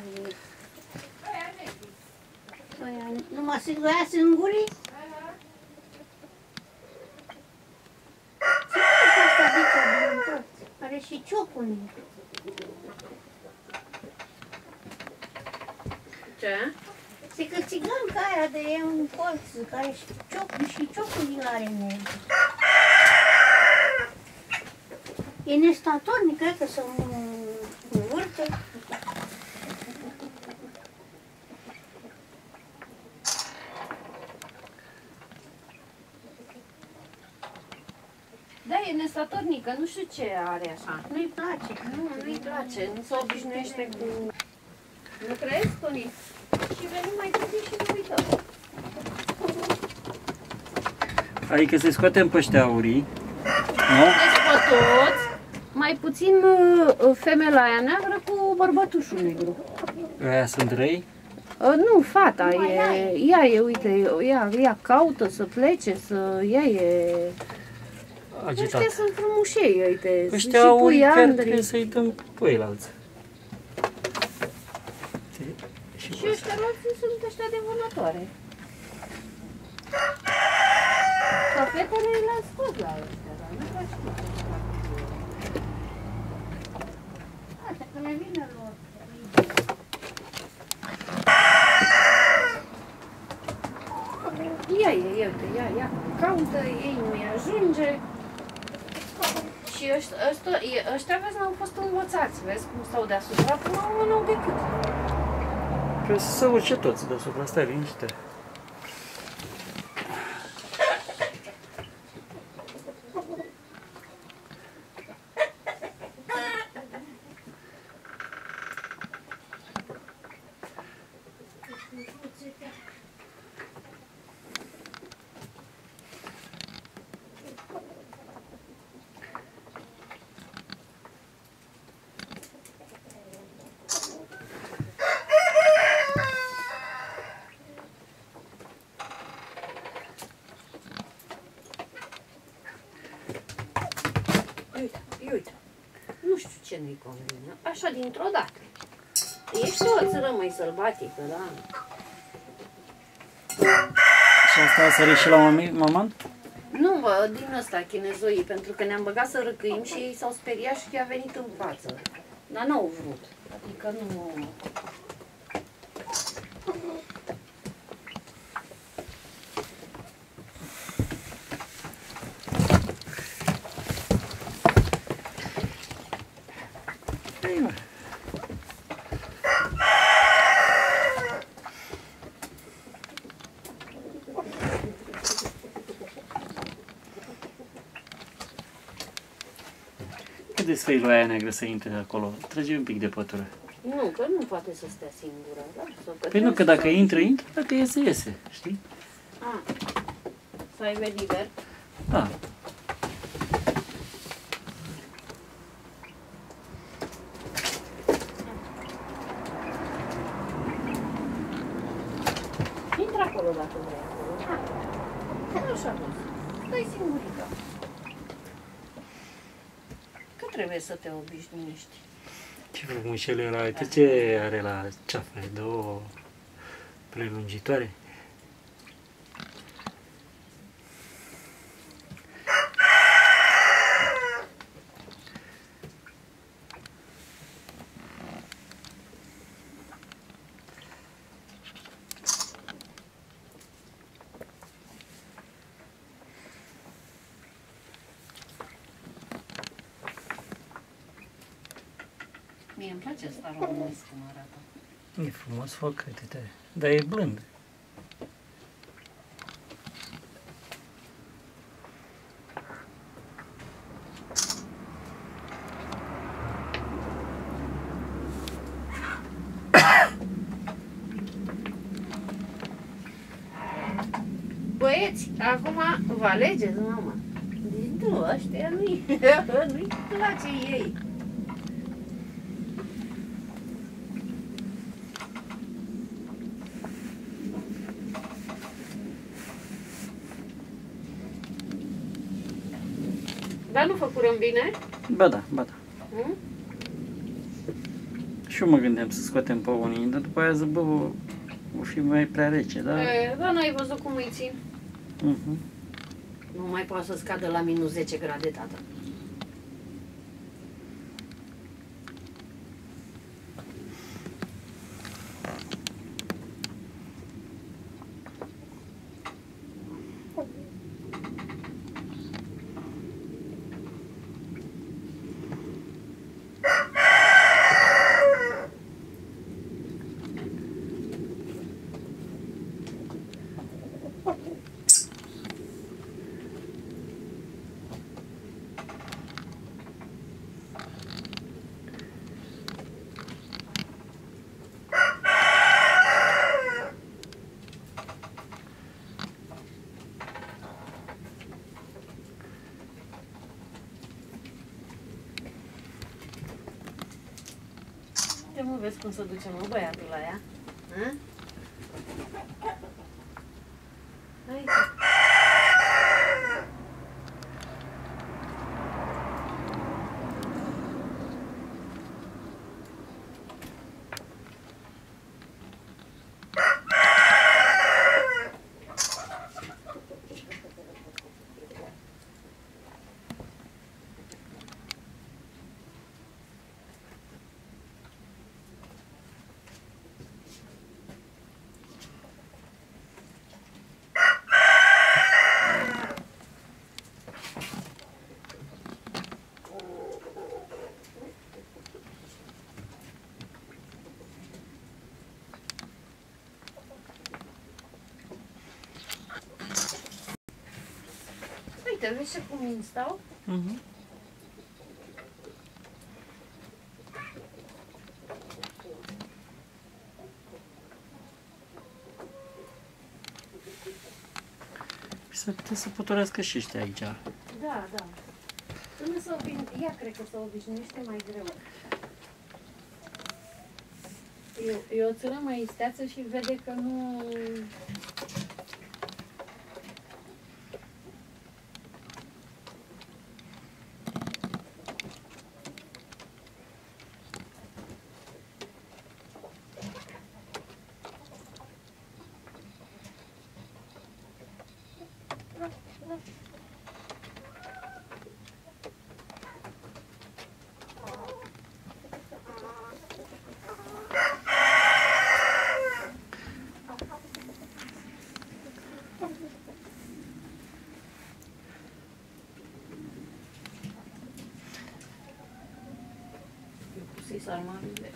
are. Doi ani. Numai să ia singurii? Ce e asta adică din tot? Are și ciocul în el. Ce? Se că țiganca aia de e un colț, care și ciocul și ciocul din are în el. E nestatornic, cred că să învârte. Da, e nestatornică, nu știu ce are așa. Nu-i place. Nu, nu-i place, nu se obișnuiește cu... Nu crezi, Toni? Și venim mai târziu și ne uităm. Adică să scoatem pe ăștia aurii, nu? Deci pe toți, mai puțin uh, femela aia neagră cu bărbătușul negru. Aia sunt răi. Uh, nu, fata Numai ea e, ea e, uite, ea, ea caută să plece, să, ea e, Agitat. ăștia sunt frumușei, uite, sunt și Ăștia aurii pui chiar Andrei. trebuie să-i dăm pe ei alți. Și Și ăștia alții sunt ăștia de vânătoare. Că fetele le-am scos la ăștia, dar nu prea știu ce fac. Asta că le vine lor. Ia, ia, ia, uite, ia, ia, caută, ei nu-i ajunge. Și ăștia, ăștia, e- ăștia vezi, n-au fost învățați, vezi cum stau deasupra, până la urmă n-au decât. Trebuie să se urce toți deasupra, stai liniște. Uite, ia uite. Nu știu ce nu-i convine. Așa dintr-o dată. Ești o țără mai sălbatică, da? Și asta a sărit și la mami, maman? Nu, bă, din ăsta, chinezoii, pentru că ne-am băgat să răcăim și ei s-au speriat și i-a venit în față. Dar n-au vrut. Adică nu... Cât de sfăilul aia neagră să intre acolo? Trage un pic de pătură. Nu, că nu poate să stea singură, da? Sau că Păi nu, că trebuie dacă să- intră, intră, dacă iese, iese, știi? A, să aibă liber. Da. Intră acolo dacă vrei. acolo. Așa cum. Stai singurică. Că trebuie să te obișnuiești. Ce frumușel era, uite ce are la ceafă, două prelungitoare. Mie îmi place asta românesc cum arată. E frumos foc, uite-te, dar e blând. Băieți, acum vă alegeți, mama. Deci nu, ăștia nu-i, nu-i place ei. Dar nu făcurăm bine? Ba da, ba da. Hm? Și Și eu mă gândeam să scoatem pe unii, dar după aia zic, bă, o, o fi mai prea rece, da? E, Dar n-ai văzut cum îi țin? Mhm. Nu mai poate să scadă la minus 10 grade, tată. Vezi cum se duce, mă, băiatul la ea? Hă? Aici. Uite, vezi ce cum stau? Mhm. S-ar putea să potorească și ăștia aici. Da, da. Până să obin... Ea cred că se obișnuiește mai greu. E, e o țără mai isteață și vede că nu... Eu pus să-i sarmalele.